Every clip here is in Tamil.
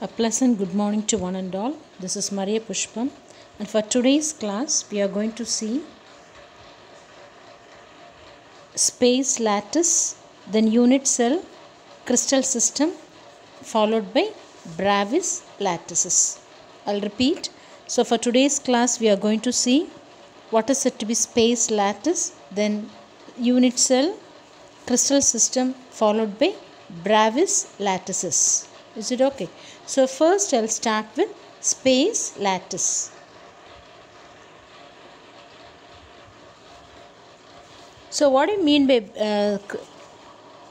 A pleasant good morning to one and all. This is Maria Pushpam, and for today's class, we are going to see space lattice, then unit cell, crystal system, followed by Bravis lattices. I'll repeat. So, for today's class, we are going to see what is said to be space lattice, then unit cell, crystal system, followed by Bravis lattices. Is it okay? So, first I'll start with space lattice. So, what do you mean by uh,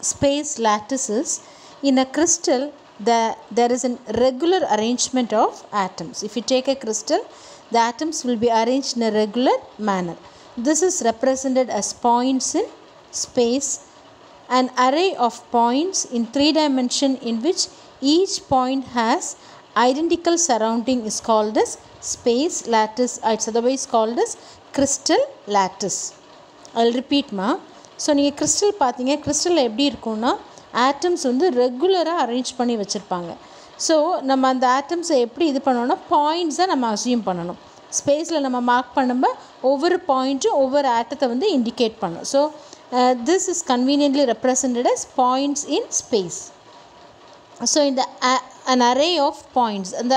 space lattices? in a crystal the, there is a regular arrangement of atoms. If you take a crystal, the atoms will be arranged in a regular manner. This is represented as points in space, an array of points in three dimension in which each point has identical surrounding is called as space lattice. Uh, it's otherwise called as crystal lattice. I'll repeat so நீங்கள் கிறிஸ்டல் பார்த்தீங்க கிறிஸ்டலில் எப்படி இருக்கும்னா ஆட்டம்ஸ் வந்து ரெகுலராக அரேஞ்ச் பண்ணி வச்சுருப்பாங்க ஸோ நம்ம அந்த ஆட்டம்ஸை எப்படி இது பண்ணோம்னா பாயிண்ட்ஸை நம்ம அசியூம் பண்ணணும் ஸ்பேஸில் நம்ம மார்க் பண்ணும்போது ஒவ்வொரு பாயிண்ட்டும் ஒவ்வொரு ஆட்டத்தை வந்து இண்டிகேட் பண்ணும் so this is conveniently represented as points in space so இந்த அன் அரே ஆஃப் பாயிண்ட்ஸ் அந்த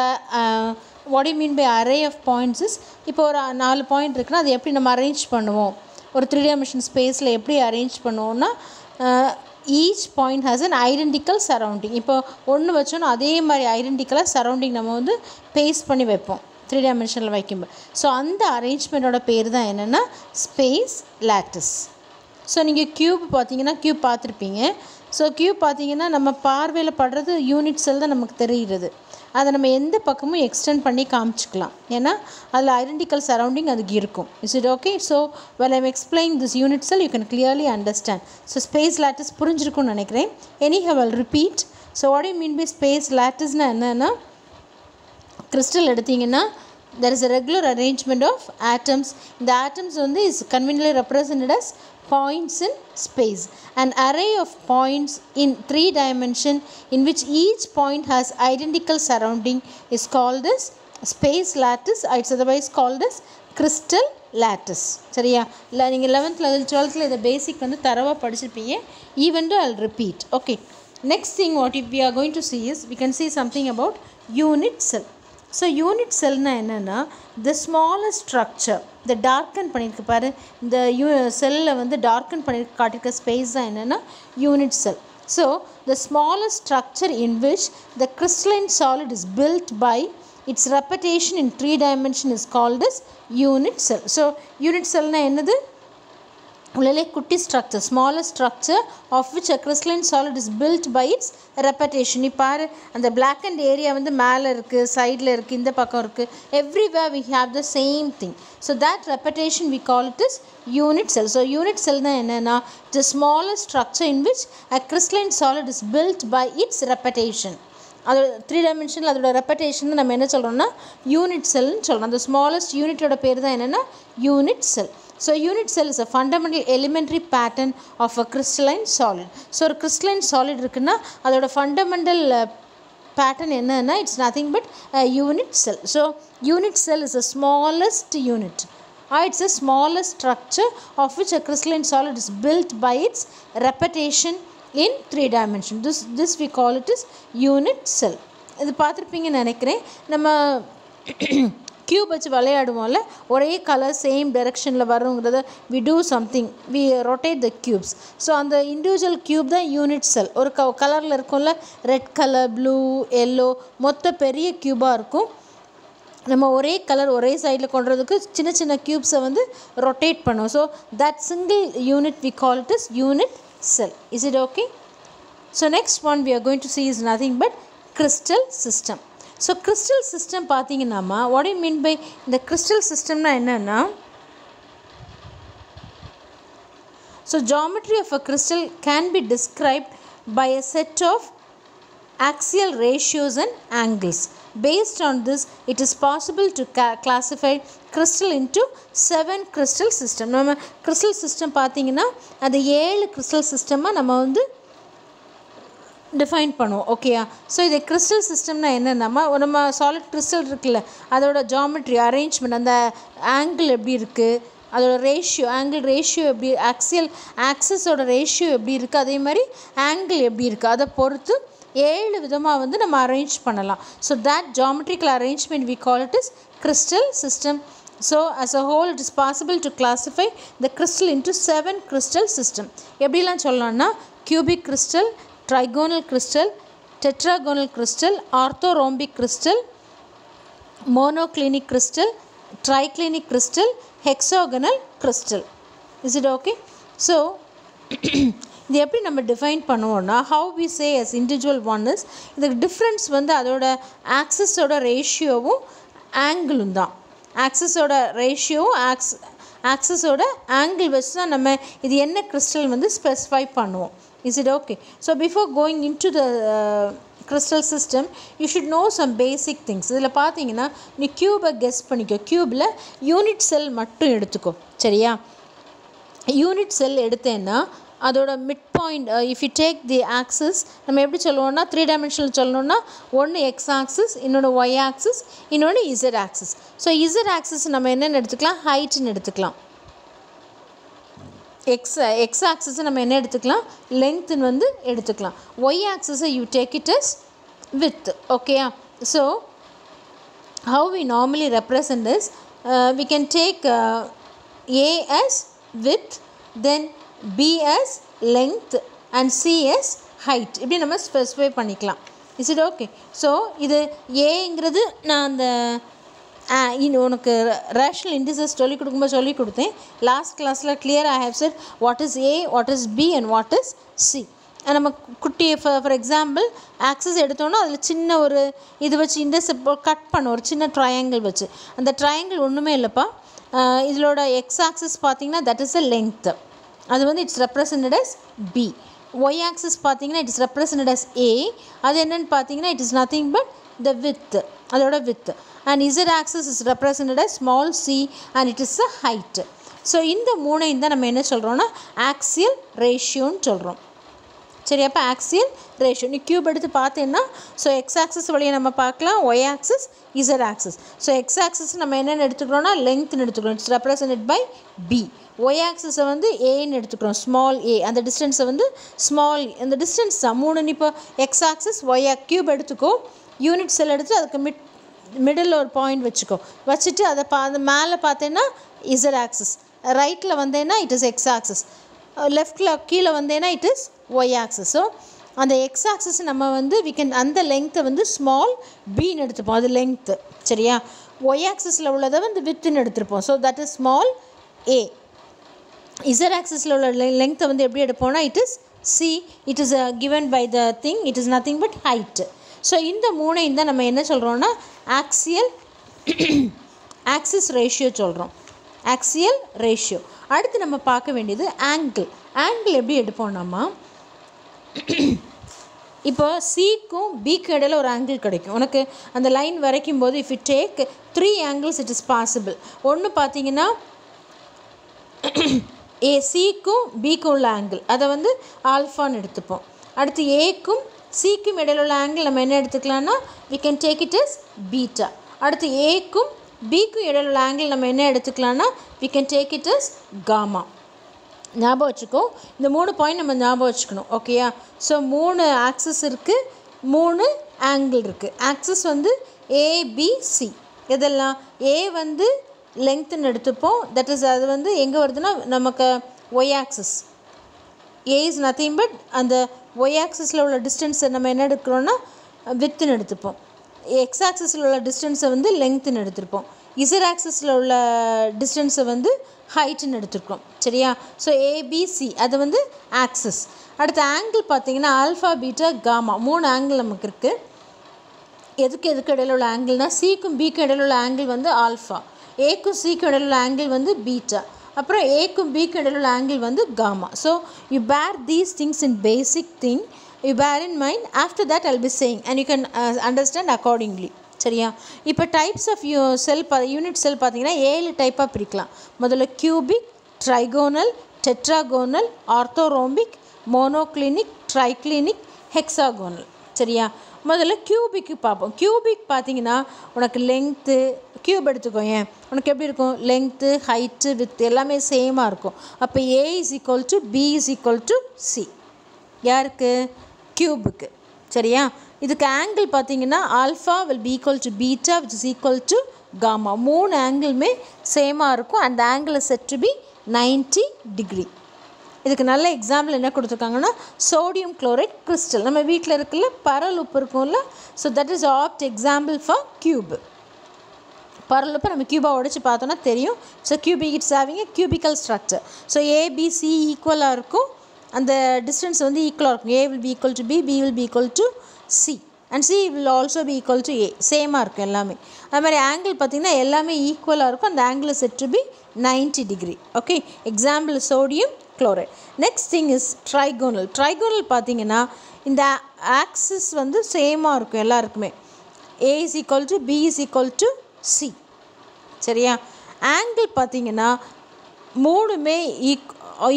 what you mean by array of points is இப்போ ஒரு நாலு பாயிண்ட் இருக்குன்னா அது எப்படி நம்ம அரேஞ்ச் பண்ணுவோம்? ஒரு த்ரீ டைமென்ஷன் ஸ்பேஸில் எப்படி அரேஞ்ச் பண்ணுவோம்னா each point has an identical surrounding இப்போ ஒன்று வச்சோன்னா அதே மாதிரி ஐடென்டிக்கலாக சரௌண்டிங் நம்ம வந்து பேஸ் பண்ணி வைப்போம் த்ரீ டைமென்ஷனில் வைக்கும்போது. ஸோ அந்த அரேஞ்ச்மெண்ட்டோட பேர் தான் என்னென்னா ஸ்பேஸ் லேட்டஸ் ஸோ நீங்கள் க்யூப் பார்த்தீங்கன்னா க்யூப் பார்த்துருப்பீங்க. ஸோ க்யூப் பார்த்தீங்கன்னா நம்ம பார்வையில் படுறது யூனிட் செல் தான் நமக்கு தெரிகிறது. அதை நம்ம எந்த பக்கமும் எக்ஸ்டெண்ட் பண்ணி காமிச்சிக்கலாம். ஏன்னா அதில் ஐடென்டிக்கல் சரௌண்டிங் அதுக்கு இருக்கும். Is it okay so well I'm explain this unit cell you can clearly understand so space lattice புரிஞ்சிருக்கும்னு நினைக்கிறேன். Anyhow I'll repeat so what you mean by space லேட்டஸ்னால் என்னென்னா கிறிஸ்டல் எடுத்திங்கன்னா there is a regular arrangement of atoms. the atoms வந்து is conveniently represented as points in space an array of points in three dimension in which each point has identical surrounding is called as space lattice it's otherwise called as crystal lattice சரியா இல்லை நீங்கள் லெவன்த்தில் டுவெல்த்தில் இதை பேசிக் வந்து தரவாக படிச்சிருப்பீங்க even to all repeat okay next thing what if we are going to see is we can see something about unit cell So unit செல்னால் என்னென்னா த ஸ்மாலஸ்ட் ஸ்ட்ரக்சர் இந்த டார்க்கன் பண்ணியிருக்கு பாரு. இந்த யூ செல்லில் வந்து டார்க்கன் பண்ணி காட்டியிருக்க ஸ்பேஸ் தான் என்னென்னா unit cell so the smallest structure in which the crystalline solid is built by its repetition in three dimension is called is unit cell so unit செல்னால் என்னது? உள்ளே குட்டி structure smallest structure of which a crystalline solid is built by its repetition நீ பாரு அந்த பிளாக் அண்ட் ஏரியா வந்து மேலே இருக்குது சைடில் இருக்குது இந்த பக்கம் இருக்குது everywhere we have the same thing so that repetition we call it is unit cell so unit cell தான் என்னென்னா the smallest structure in which a crystalline solid is built by its repetition அதோட த்ரீ டைமென்ஷனில் அதோட ரெப்படேஷன் நம்ம என்ன சொல்கிறோம்னா யூனிட் செல்னு சொல்கிறோம் அந்த ஸ்மாலஸ்ட் யூனிட்டோட பேர் தான் என்னென்னா unit cell so unit cell is a fundamental elementary pattern of a crystalline solid so ஒரு கிறிஸ்டலைன் சாலிட் இருக்குன்னா அதோட ஃபண்டமெண்டல் பேட்டர்ன் என்னன்னா it's nothing but unit cell so unit cell is a smallest unit ah it's a smallest structure of which a crystalline solid is built by its repetition in three dimension this this we call it is unit cell இது பார்த்துருப்பீங்கன்னு நினைக்கிறேன். நம்ம க்யூப் வச்சு விளையாடுவோம்ல ஒரே கலர் சேம் டைரெக்ஷனில் வருங்கிறத we do something we rotate the cubes so அந்த இண்டிவிஜுவல் க்யூப் தான் யூனிட் செல் ஒரு க கலரில் இருக்கும்ல ரெட் கலர் ப்ளூ எல்லோ மொத்த பெரிய க்யூபாக இருக்கும். நம்ம ஒரே கலர் ஒரே சைடில் கொண்டுறதுக்கு சின்ன சின்ன க்யூப்ஸை வந்து ரொட்டேட் பண்ணுவோம். So that single unit we call it is unit cell is it okay so next one we are going to see is nothing but crystal system. So crystal system பார்த்தீங்கன்னாமா what do you mean by இந்த crystal systemனா என்னன்னா so geometry of a crystal can be described by a set of axial ratios and angles based on this it is possible to ca- classify crystal into seven crystal system நம்ம crystal system பார்த்தீங்கன்னா அது ஏழு crystal system நம்ம வந்து டிஃபைன் பண்ணுவோம். ஓகேயா ஸோ இது கிறிஸ்டல் சிஸ்டம்னா என்னென்னமா நம்ம சாலிட் கிறிஸ்டல் இருக்குல்ல அதோட ஜாமெட்ரி அரேஞ்ச்மெண்ட் அந்த ஆங்கிள் எப்படி இருக்குது அதோட ரேஷியோ ஆங்கிள் ரேஷியோ எப்படி ஆக்சியல் ஆக்சஸோட ரேஷியோ எப்படி இருக்குது அதே மாதிரி ஆங்கிள் எப்படி இருக்குது அதை பொறுத்து ஏழு விதமாக வந்து நம்ம அரேஞ்ச் பண்ணலாம். So that geometrical arrangement we call it is crystal system so as a whole it is possible to classify the crystal into seven crystal system எப்படிலாம் சொல்லலாம்னா cubic crystal trigonal crystal tetragonal crystal orthorhombic crystal monoclinic crystal triclinic crystal hexagonal crystal is it okay so இது எப்படி நம்ம டிஃபைன் பண்ணுவோம்னா how we say as individual one is இதுக்கு டிஃப்ரென்ஸ் வந்து அதோட ஆக்சஸோட ரேஷியோவும் ஆங்கிளும் தான். ஆக்சஸோட ரேஷியோவும் ஆக்ஸ் ஆக்சஸோட ஆங்கிள் வச்சு தான் நம்ம இது என்ன கிறிஸ்டல் வந்து ஸ்பெசிஃபை பண்ணுவோம். Is it okay so before going into the crystal system you should know some basic things இதில் பார்த்தீங்கன்னா நீ க்யூபை கெஸ் பண்ணிக்கோ. க்யூபில் யூனிட் செல் மட்டும் எடுத்துக்கோ. சரியா? யூனிட் செல் எடுத்தேன்னா அதோட mid point if you take the axis நம்ம எப்படி சொல்லுவோம்னா த்ரீ டைமென்ஷனில் சொல்லணும்னா ஒன்று எக்ஸ் ஆக்சிஸ் இன்னொன்று ஒய் ஆக்சிஸ் இன்னொன்று Z axis so Z axis நம்ம என்னென்னு எடுத்துக்கலாம்? ஹைட்டுன்னு எடுத்துக்கலாம். எக்ஸ் எக்ஸ் ஆக்சஸை நம்ம என்ன எடுத்துக்கலாம்? லென்த்துன்னு வந்து எடுத்துக்கலாம். Y ஆக்சஸை you take it is with ஓகேயா so how we normally represent is uh, we can take uh, a as width then b as length and c as height. இப்படி நம்ம ஸ்பெசிஃபை பண்ணிக்கலாம். இஸ் இட் ஓகே ஸோ இது ஏங்கிறது நான் அந்த இன்னும் உனக்கு ரேஷனல் இண்டிசஸ் சொல்லிக் கொடுக்கும்போது சொல்லிக் கொடுத்தேன். லாஸ்ட் கிளாஸில் clear I have said what is A what is B and what is C நம்ம குட்டி ஃபார் எக்ஸாம்பிள் ஆக்சஸ் எடுத்தோன்னா அதில் சின்ன ஒரு இது வச்சு இந்த கட் பண்ண ஒரு சின்ன ட்ரையாங்கிள் வச்சு. அந்த ட்ரையாங்கிள் ஒன்றுமே இல்லைப்பா. இதோட எக்ஸ் ஆக்சஸ் பார்த்தீங்கன்னா தட் இஸ் அ லென்த்து அது வந்து it's represented as B Y axis பார்த்தீங்கன்னா இட்ஸ் ரெப்ரசன்டட் அஸ் ஏ அது என்னென்னு பார்த்தீங்கன்னா it is nothing but the width அதோட width and Z axis is represented small C and it is a height so இந்த மூணையும் தான் நம்ம என்ன சொல்கிறோன்னா ஆக்சியல் ரேஷியோன்னு சொல்கிறோம் சரி அப்போ ஆக்சியல் ரேஷியோ நீ க்யூப் எடுத்து பார்த்தேன்னா ஸோ எக்ஸ் ஆக்சஸ் வழியை நம்ம பார்க்கலாம் Y axis Z axis so X axis நம்ம என்னென்னு எடுத்துக்கிறோம்னா லென்த்னு எடுத்துக்கிறோம். It's represent by B Y ஆக்சஸை வந்து ஏன்னு எடுத்துக்கிறோம் ஸ்மால் ஏ அந்த டிஸ்டன்ஸை வந்து ஸ்மால் அந்த டிஸ்டன்ஸ் தான் மூணு இப்போ எக்ஸ் ஆக்சஸ் ஒய் க்யூப் எடுத்துக்கோ யூனிட் செல் எடுத்து அதுக்கு மிட் மிடில் ஒரு பாயிண்ட் வச்சுக்கோ. வச்சுட்டு அதை பா அந்த மேலே பார்த்தேன்னா இசட் ஆக்சஸ் ரைட்டில் வந்தேன்னா இட் இஸ் எக்ஸ் ஆக்சஸ் லெஃப்டில் கீழே வந்தேன்னா it is Y axis so அந்த எக்ஸ் ஆக்சஸ் நம்ம வந்து வி கேன் அந்த லெங்க்த்தை வந்து ஸ்மால் பின்னு எடுத்துப்போம். அது லெங்க்த்து சரியா? ஒய் ஆக்சஸில் உள்ளதை வந்து வித்துன்னு எடுத்துருப்போம். So that is small A Z ஆக்சஸில் உள்ள லெங்க்த்தை வந்து எப்படி எடுப்போம்னா it is C it is given by the thing it is nothing but height so இந்த மூணையும் தான் நம்ம என்ன சொல்கிறோன்னா ஆக்சியல் ஆக்சிஸ் ரேஷியோ சொல்கிறோம் ஆக்சியல் ரேஷியோ அடுத்து நம்ம பார்க்க வேண்டியது ஆங்கிள் ஆங்கிள் எப்படி எடுப்போம் நம்ம? இப்போ சிக்கும் பிக்கு இடையில ஒரு ஆங்கிள் கிடைக்கும். உனக்கு அந்த லைன் வரைக்கும் போது if you take three angles it is possible ஒன்று பார்த்தீங்கன்னா ஏ சிக்கும் பிக்கும் உள்ள ஆங்கிள் அதை வந்து ஆல்ஃபான்னு எடுத்துப்போம். அடுத்து ஏக்கும் சிக்கும் இடையில உள்ள ஆங்கிள் நம்ம என்ன எடுத்துக்கலாம்னா we can take it is beta அடுத்து ஏக்கும் பிக்கும் இடையில உள்ள ஆங்கிள் நம்ம என்ன எடுத்துக்கலாம்னா we can take it is gamma ஞாபகம் வச்சுக்கோ இந்த மூணு பாயிண்ட் நம்ம ஞாபகம் வச்சுக்கணும் ஓகேயா ஸோ மூணு ஆக்சஸ் இருக்குது மூணு ஆங்கிள் இருக்குது ஆக்சஸ் வந்து ஏபிசி இதெல்லாம் ஏ வந்து லெங்க்த்துன்னு எடுத்துப்போம் தட் இஸ் அது வந்து எங்கே வருதுன்னா நமக்கு Y axis A is nothing but அந்த ஒய் ஆக்சஸில் உள்ள டிஸ்டன்ஸை நம்ம என்ன எடுக்கிறோன்னா வித்துன்னு எடுத்துப்போம். எக்ஸ் ஆக்சஸில் உள்ள டிஸ்டன்ஸை வந்து லெங்க்த்துன்னு எடுத்திருப்போம். இசர் ஆக்சஸில் உள்ள டிஸ்டன்ஸை வந்து ஹைட்டுன்னு எடுத்துருக்கோம். சரியா? ஸோ ஏபிசி அது வந்து ஆக்சஸ் அடுத்த ஆங்கிள் பார்த்தீங்கன்னா ஆல்ஃபா பீட்டா காமா மூணு ஆங்கிள் நமக்கு இருக்குது எதுக்கு எதுக்கு இடையில உள்ள ஆங்கிள்னால் சிக்கும் பிக்கும் இடையில உள்ள ஆங்கிள் வந்து ஆல்ஃபா ஏக்கும் சிக்கும் இடையில உள்ள ஆங்கிள் வந்து பீட்டா அப்புறம் ஏக்கும் பிக்கும் இடையில உள்ள ஆங்கிள் வந்து gamma so you bear these things in basic thing you bear in mind after that I'll be saying and you can understand accordingly சரியா? இப்போ டைப்ஸ் ஆஃப் யூ செல் பா யூனிட் செல் பார்த்தீங்கன்னா ஏழு டைப்பாக பிரிக்கலாம். முதல்ல cubic trigonal tetragonal orthorhombic monoclinic triclinic hexagonal சரியா? முதல்ல கியூபிக்கு பார்ப்போம். கியூபிக் பார்த்தீங்கன்னா உனக்கு லெங்க்த்து கியூப் எடுத்துக்கோ ஏன்? உனக்கு எப்படி இருக்கும்? லெங்க்த்து ஹைட்டு வித் எல்லாமே சேமாக இருக்கும். அப்போ A is equal to B is equal to C யாருக்கு? கியூபுக்கு சரியா? இதுக்கு ஆங்கிள் பார்த்தீங்கன்னா alpha will be equal to beta which is equal to gamma மூணு ஆங்கிளுமே சேமாக இருக்கும். அந்த ஆங்கிளை said to be ninety degree இதுக்கு நல்ல எக்ஸாம்பிள் என்ன கொடுத்துருக்காங்கன்னா சோடியம் குளோரைட் கிறிஸ்டல் நம்ம வீட்டில் இருக்குல்ல பரல் உப்பு இருக்கும்ல so that is apt example for cube பரல் உப்பு நம்ம கியூபாக உடச்சி பார்த்தோன்னா தெரியும். So cubic it's having cubical cubical structure so ABC ஈக்குவலாக இருக்கும். அந்த டிஸ்டன்ஸ் வந்து ஈக்குவலாக இருக்கும். A will be equal to B B will be equal to C and C will also be equal to A சேமாக இருக்கும் எல்லாமே. அது மாதிரி ஆங்கிள் பார்த்திங்கன்னா எல்லாமே ஈக்குவலாக இருக்கும். அந்த angle said to be ninety degree okay example sodium chloride next thing is trigonal trigonal பார்த்தீங்கன்னா இந்த ஆக்சிஸ் வந்து சேமாக இருக்கும் எல்லாருக்குமே. A is equal to B is equal to C சரியா? ஆங்கிள் பார்த்தீங்கன்னா மூணுமே equal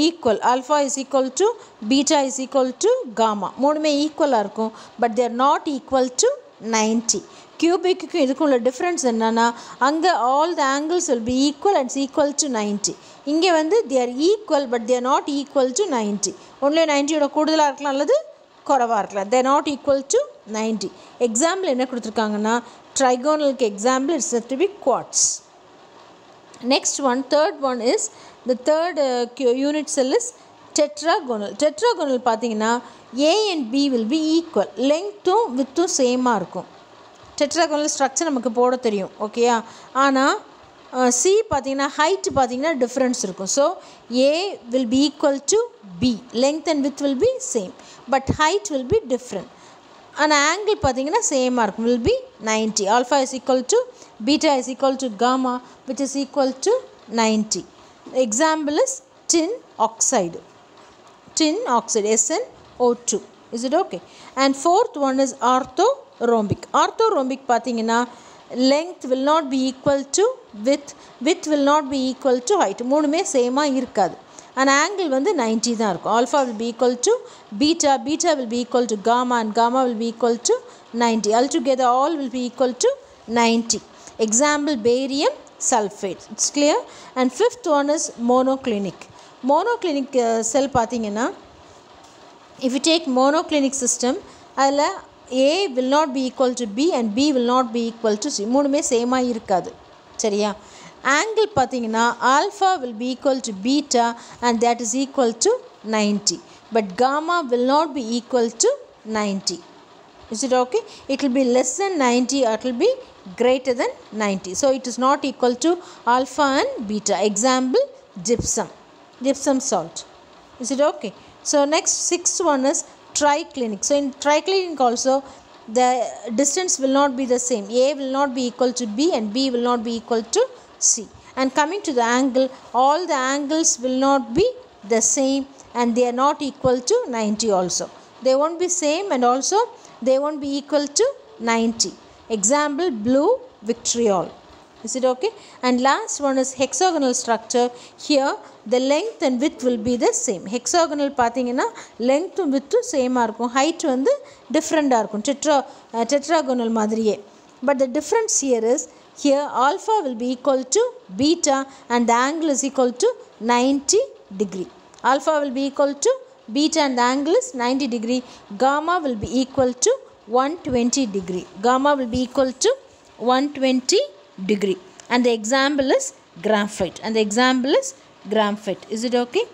equal alpha is equal to beta is equal to gamma மூணுமே ஈக்குவலாக இருக்கும். But they're not equal to ninety கியூபிக்குக்கும் இதுக்கும் உள்ள டிஃப்ரென்ஸ் என்னென்னா அங்கே all the angles will be equal and equal to ninety இங்கே வந்து they're equal but they're not equal to ninety only நைன்ட்டியோட கூடுதலாக இருக்கலாம் அல்லது குறவாக இருக்கலாம். They're not equal to ninety example என்ன கொடுத்துருக்காங்கன்னா ட்ரைகோனலுக்கு example it's to be quartz next one third one is the third unit cell is tetragonal tetragonal பார்த்தீங்கன்னா A and B will be equal லெங்க்த்தும் வித்தும் சேமாக இருக்கும். டெட்ராகோனல் ஸ்ட்ரக்சர் நமக்கு போட தெரியும் ஓகேயா ஆனால் சி பார்த்தீங்கன்னா ஹைட் பார்த்தீங்கன்னா டிஃப்ரென்ஸ் இருக்கும். So A will be equal to B length and width will be same but height will be different ஆனால் ஆங்கிள் பார்த்தீங்கன்னா சேமாக இருக்கும். Will be ninety alpha is equal to beta is equal to gamma which is equal to ninety example is tin oxide tin oxide SnO2 is it okay? And fourth one is orthorhombic. Orthorhombic பார்த்தீங்கன்னா length will not be equal to width width will not be equal to height மூணுமே சேமாக இருக்காது அண்ட் ஆங்கிள் வந்து நைன்ட்டி தான் இருக்கும் alpha will be equal to beta beta will be equal to gamma and gamma will be equal to ninety all together all will be equal to ninety example barium sulphate it's clear and fifth one is monoclinic monoclinic cell பார்த்தீங்கன்னா if you take monoclinic system அதில் A will not be equal to B and B will not be equal to C மூணுமே சேமாக இருக்காது சரியா ஆங்கிள் பார்த்தீங்கன்னா alpha will be equal to beta and that is equal to ninety but gamma will not be equal to ninety is it okay it will be less than 90 or it will be greater than 90 so it is not equal to alpha and beta example gypsum gypsum salt is it okay so next sixth one is triclinic. So in triclinic also the distance will not be the same. A will not be equal to b and b will not be equal to c. And coming to the angle all the angles will not be the same and they are not equal to 90 also. They won't be same and also they won't be equal to 90 example blue vitriol is it okay and last one is hexagonal structure here the length and width will be the same hexagonal பார்த்தீங்கன்னா லெங்க்த்தும் வித்தும் சேமாக இருக்கும் ஹைட் வந்து டிஃப்ரெண்ட்டாக இருக்கும் டெட்ரா டெட்ராகோனல் மாதிரியே but the difference here is here alpha will be equal to beta and the angle is equal to 90 degree alpha will be equal to beta and the angle is 90 degree gamma will be equal to 120 degree gamma will be equal to 120 degree and the example is graphite and the example is graphite is it okay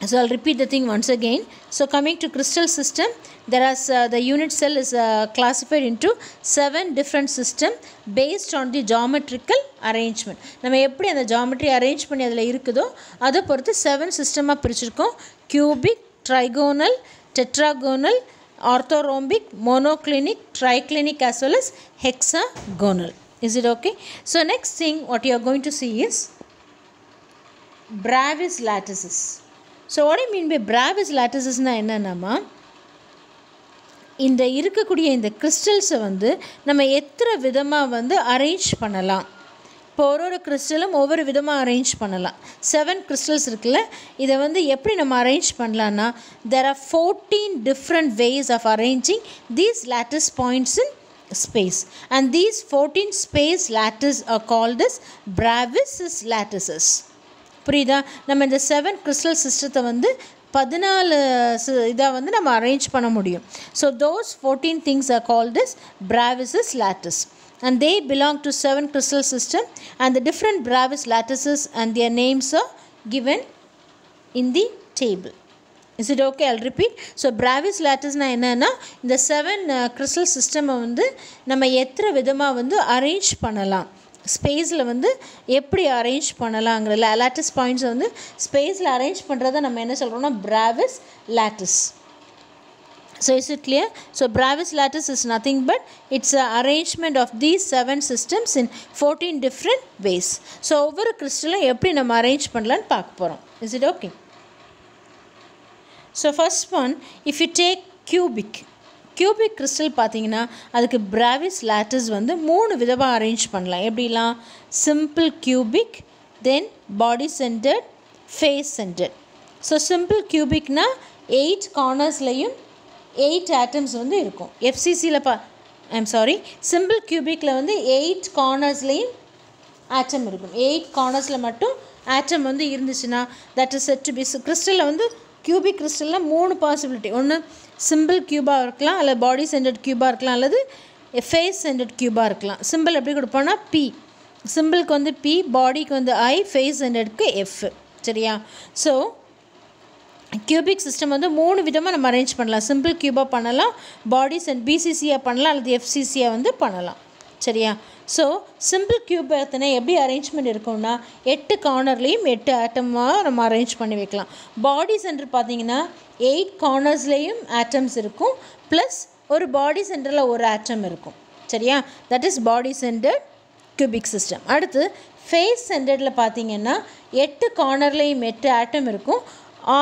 so I'll repeat the thing once again. So coming to crystal system, there is uh, the unit cell is uh, classified into seven different system based on the geometrical arrangement. நம்ம எப்படி அந்த geometry arrange பண்ணி அதில் இருக்குதோ அதை பொறுத்து செவன் சிஸ்டமாக பிரிச்சிருக்கோம் cubic trigonal tetragonal orthorhombic monoclinic triclinic as well as hexagonal Is it okay? So next thing what you are going to see is Bravis lattices. So what I mean by Bravais லேட்டசஸ்னால் என்னென்னமா இந்த இருக்கக்கூடிய இந்த கிறிஸ்டல்ஸை வந்து நம்ம எத்தனை விதமாக வந்து அரேஞ்ச் பண்ணலாம் இப்போ ஒரு ஒரு கிறிஸ்டலும் ஒவ்வொரு விதமாக அரேஞ்ச் பண்ணலாம் செவன் கிறிஸ்டல்ஸ் இருக்குல்ல இதை வந்து எப்படி நம்ம அரேஞ்ச் பண்ணலான்னா there are fourteen different ways of arranging these lattice points in space and these 14 space lattice are called as Bravisis lattices புரியுதா நம்ம இந்த செவன் கிறிஸ்டல் சிஸ்டத்தை வந்து பதினாலு இதாக வந்து நம்ம அரேஞ்ச் பண்ண முடியும் so those fourteen things are call this Bravais lattice and they belong to seven crystal system and the different Bravais lattices and their names are given in the table is it okay I'll repeat so Bravais லேட்டஸ்னால் என்னென்னா இந்த செவன் கிறிஸ்டல் சிஸ்டமை வந்து நம்ம எத்தனை விதமாக வந்து அரேஞ்ச் பண்ணலாம்? ஸ்பேஸில் வந்து எப்படி அரேஞ்ச் பண்ணலாங்கிற லேட்டஸ் பாயிண்ட்ஸை வந்து ஸ்பேஸில் அரேஞ்ச் பண்ணுறத நம்ம என்ன சொல்கிறோம்னா Bravais lattice So is it clear? So Bravis lattice is nothing but it's a arrangement of these seven systems in 14 different ways. So ஒவ்வொரு கிறிஸ்டலும் எப்படி நம்ம அரேஞ்ச் பண்ணலான்னு பார்க்க போகிறோம் is it okay so first one if you take cubic cubic crystal பார்த்தீங்கன்னா அதுக்கு பிராவிஸ் லேட்டஸ் வந்து மூணு விதமாக அரேஞ்ச் பண்ணலாம். எப்படிலாம்? Simple cubic then body centred face centred so simple கியூபிக்னால் eight கார்னர்ஸ்லேயும் எயிட் ஆட்டம்ஸ் வந்து இருக்கும். எஃப்சிசியில் பா ஐம் சாரி சிம்பிள் கியூபிக்கில் வந்து எயிட் கார்னர்ஸ்லேயும் ஆட்டம் இருக்கும். எயிட் கார்னர்ஸில் மட்டும் ஆட்டம் வந்து இருந்துச்சுன்னா that is said to be கிறிஸ்டலில் வந்து கியூபிக் கிறிஸ்டலில் மூணு பாசிபிலிட்டி ஒன்று சிம்பிள் கியூபாக இருக்கலாம் அல்லது பாடி சென்டர்ட் கியூபாக இருக்கலாம் அல்லது ஃபேஸ் சென்டர்ட் கியூபாக இருக்கலாம். சிம்பிள் எப்படி கொடுப்போம்னா பி சிம்பிளுக்கு வந்து பி பாடிக்கு வந்து ஐ ஃபேஸ் சென்டர்ட்க்கு எஃப் சரியா? ஸோ கியூபிக் சிஸ்டம் வந்து மூணு விதமாக நம்ம அரேஞ்ச் பண்ணலாம். சிம்பிள் கியூபாக பண்ணலாம் பாடி சென்ட் பிசிசியாக பண்ணலாம் அல்லது எஃப்சிசியாக வந்து பண்ணலாம். சரியா? ஸோ சிம்பிள் கியூப் எத்தனை எப்படி அரேஞ்ச்மெண்ட் இருக்கும்னா எட்டு கார்னர்லேயும் எட்டு ஆட்டமாக நம்ம அரேஞ்ச் பண்ணி வைக்கலாம். பாடி சென்டர் பார்த்தீங்கன்னா எயிட் கார்னர்ஸ்லேயும் ஆட்டம்ஸ் இருக்கும். ப்ளஸ் ஒரு பாடி சென்டரில் ஒரு ஆட்டம் இருக்கும். சரியா? That is body centre cubic system அடுத்து ஃபேஸ் சென்டரில் பார்த்தீங்கன்னா எட்டு கார்னர்லேயும் எட்டு ஆட்டம் இருக்கும்.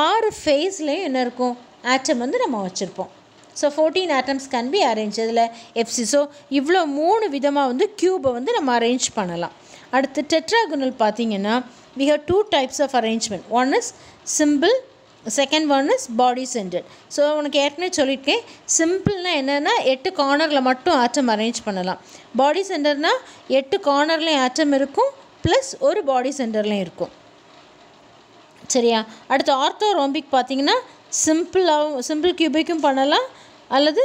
ஆறு ஃபேஸ்லேயும் என்ன இருக்கும்? ஆட்டம் வந்து நம்ம வச்சுருப்போம். So fourteen atoms can be arrange அதில் எஃப்சி ஸோ இவ்வளோ மூணு விதமாக வந்து க்யூபை வந்து நம்ம அரேஞ்ச் பண்ணலாம். அடுத்து டெட்ராகுனல் பார்த்தீங்கன்னா we have two types of arrangement one is simple second one is body centre so உனக்கு ஏற்கனவே சொல்லியிருக்கேன். சிம்பிள்னால் என்னென்னா எட்டு கார்னரில் மட்டும் ஆட்டம் அரேஞ்ச் பண்ணலாம். பாடி சென்டர்னால் எட்டு கார்னர்லேயும் ஆட்டம் இருக்கும் ப்ளஸ் ஒரு பாடி சென்டர்லேயும் இருக்கும். சரியா? அடுத்து ஆர்த்தோ ரோம்பிக் பார்த்தீங்கன்னா சிம்பிளாகவும் சிம்பிள் கியூபிக்கும் பண்ணலாம் அல்லது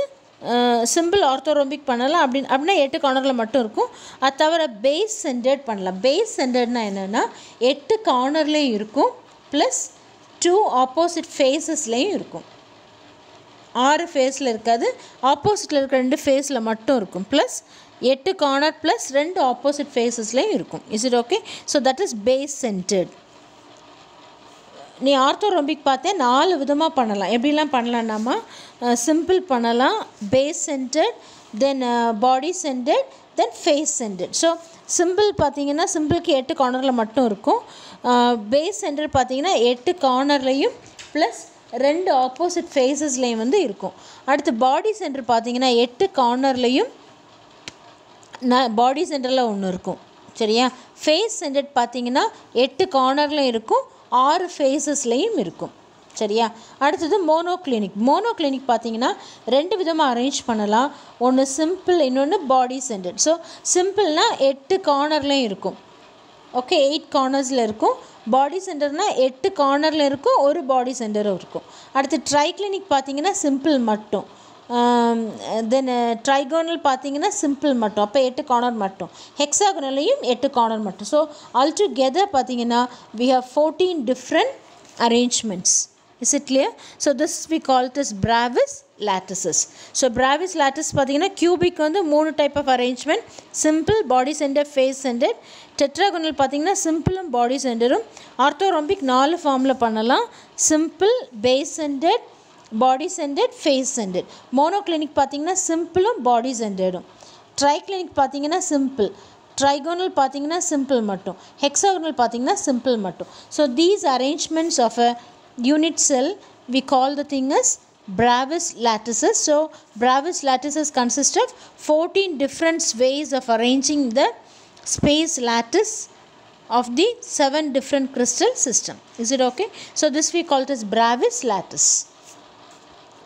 சிம்பிள் ஆர்த்தோரோம்பிக் பண்ணலாம். அப்படின்னு அப்படின்னா எட்டு கார்னரில் மட்டும் இருக்கும். அது தவிர பேஸ் சென்டர்ட் பண்ணலாம். பேஸ் சென்டர்ட்னா என்னென்னா எட்டு கார்னர்லேயும் இருக்கும். ப்ளஸ் டூ ஆப்போசிட் ஃபேஸஸ்லேயும் இருக்கும். ஆறு ஃபேஸில் இருக்காது. ஆப்போசிட்டில் இருக்க ரெண்டு ஃபேஸில் மட்டும் இருக்கும். ப்ளஸ் எட்டு கார்னர் ப்ளஸ் ரெண்டு ஆப்போசிட் ஃபேஸஸ்லேயும் இருக்கும். Is it okay so that is base centred நீ ஆர்த்தோரம்பிக் பார்த்தே நாலு விதமாக பண்ணலாம். எப்படிலாம் பண்ணலான்னாமா சிம்பிள் பண்ணலாம். Base centred then body centred then face centred so simple பார்த்தீங்கன்னா சிம்பிளுக்கு எட்டு கார்னரில் மட்டும் இருக்கும். பேஸ் சென்டர் பார்த்தீங்கன்னா எட்டு கார்னர்லேயும் ப்ளஸ் ரெண்டு ஆப்போசிட் ஃபேஸஸ்லேயும் வந்து இருக்கும். அடுத்து பாடி சென்டர் பார்த்தீங்கன்னா எட்டு கார்னர்லேயும் ந பாடி சென்டரில் ஒன்று இருக்கும். சரியா? ஃபேஸ் சென்டர் பார்த்தீங்கன்னா எட்டு கார்னர்லையும் இருக்கும். ஆறு ஃபேஸஸ்லேயும் இருக்கும். சரியா? அடுத்தது மோனோ கிளினிக் மோனோ கிளினிக் பார்த்தீங்கன்னா ரெண்டு விதமாக அரேஞ்ச் பண்ணலாம். ஒன்று சிம்பிள் இன்னொன்று பாடி சென்டர் ஸோ சிம்பிள்னால் எட்டு கார்னர்லேயும் இருக்கும். ஓகே எயிட் கார்னர்ஸில் இருக்கும். பாடி சென்டர்னால் எட்டு கார்னரில் இருக்கும். ஒரு பாடி சென்டரும் இருக்கும். அடுத்து ட்ரை கிளினிக் பார்த்தீங்கன்னா சிம்பிள் மட்டும். தென் ட்ரைகோனல் பார்த்தீங்கன்னா சிம்பிள் மட்டும். அப்போ எட்டு கார்னர் மட்டும். ஹெக்ஸாகோனலையும் எட்டு கார்னர் மட்டும். ஸோ ஆல் டுகெதர் பார்த்தீங்கன்னா we have fourteen different arrangements is it clear so this we call is Bravais lattices so Bravais lattice பார்த்தீங்கன்னா கியூபிக் வந்து மூணு type of arrangement simple body centre face centre tetragonal பார்த்தீங்கன்னா சிம்பிளும் பாடி சென்டரும் ஆர்த்தோரம்பிக் நாலு ஃபார்மில் பண்ணலாம். Simple base centre Body centered face centered monoclinic பார்த்தீங்கன்னா சிம்பிளும் பாடி சென்டர்டும் ட்ரை கிளினிக் பார்த்தீங்கன்னா சிம்பிள் ட்ரைகோனல் பார்த்தீங்கன்னா சிம்பிள் மட்டும் ஹெக்ஸாகோனல் பார்த்தீங்கன்னா சிம்பிள் மட்டும் so these arrangements of a unit cell we call the thing as Bravis lattices. So, Bravis lattices consist of 14 different ways of arranging the space lattice of the seven different crystal system is it okay so this we call it as Bravis lattice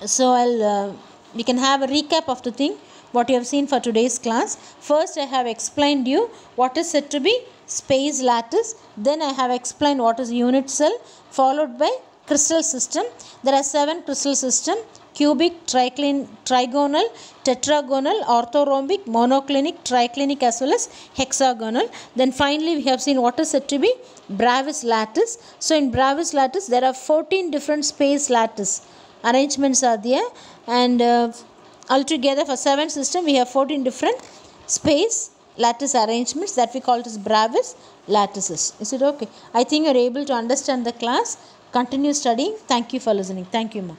so I'll uh, we can have a recap of the thing what you have seen for today's class. First I have explained you what is said to be space lattice. Then I have explained what is unit cell followed by crystal system. There are seven crystal system cubic triclin trigonal tetragonal orthorhombic monoclinic triclinic as well as hexagonal. Then finally we have seen what is said to be Bravis lattice. So in Bravis lattice there are 14 different space lattice arrangements are there. And uh, altogether for seven system we have 14 different space lattice arrangements that we call as Bravis lattices. Is it okay? I think you are able to understand the class. Continue studying. Thank you for listening. Thank you ma